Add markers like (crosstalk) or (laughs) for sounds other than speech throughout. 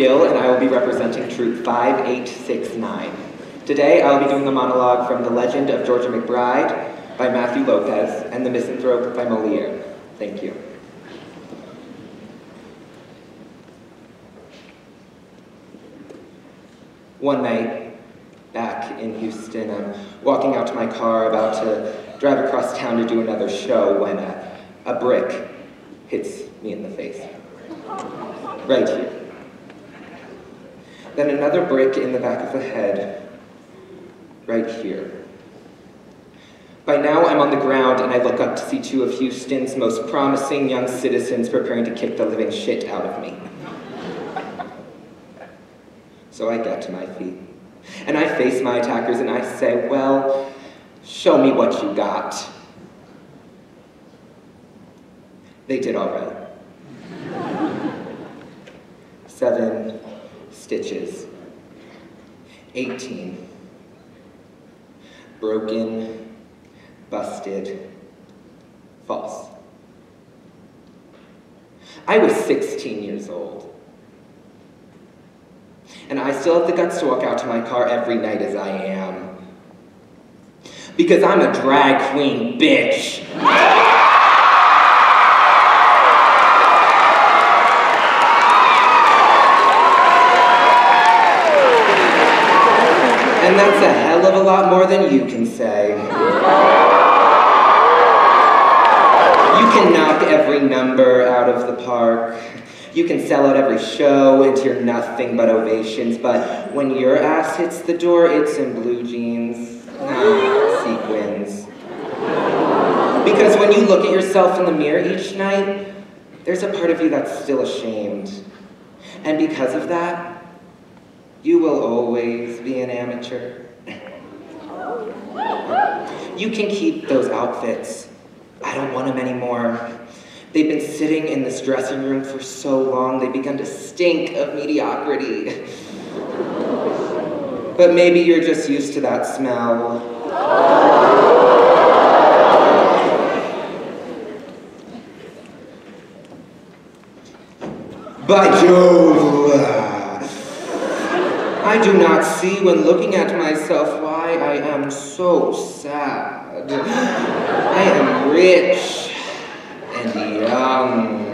Gill, and I will be representing Troop 5869. Today, I'll be doing a monologue from The Legend of Georgia McBride by Matthew Lopez and The Misanthrope by Moliere. Thank you. One night, back in Houston, I'm walking out to my car, about to drive across town to do another show when a, a brick hits me in the face. Right here. Then another brick in the back of the head, right here. By now, I'm on the ground and I look up to see two of Houston's most promising young citizens preparing to kick the living shit out of me. So I get to my feet. And I face my attackers and I say, well, show me what you got. They did all right. Seven stitches. 18. Broken, busted, false. I was 16 years old. And I still have the guts to walk out to my car every night as I am. Because I'm a drag queen bitch. (laughs) that's a hell of a lot more than you can say. You can knock every number out of the park. You can sell out every show and hear nothing but ovations, but when your ass hits the door, it's in blue jeans, not sequins. Because when you look at yourself in the mirror each night, there's a part of you that's still ashamed. And because of that, you will always be an amateur. You can keep those outfits. I don't want them anymore. They've been sitting in this dressing room for so long, they've begun to stink of mediocrity. but maybe you're just used to that smell. By Jove! I do not see when looking at myself why I am so sad. I am rich and young.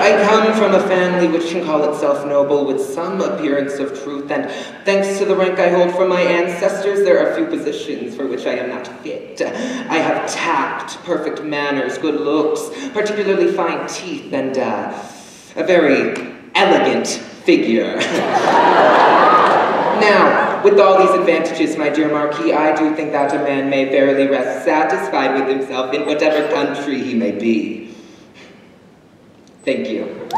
I come from a family which can call itself noble with some appearance of truth, and thanks to the rank I hold from my ancestors, there are few positions for which I am not fit. I have tact, perfect manners, good looks, particularly fine teeth, and uh, a very elegant figure. now, with all these advantages, my dear Marquis, I do think that a man may verily rest satisfied with himself in whatever country he may be. Thank you.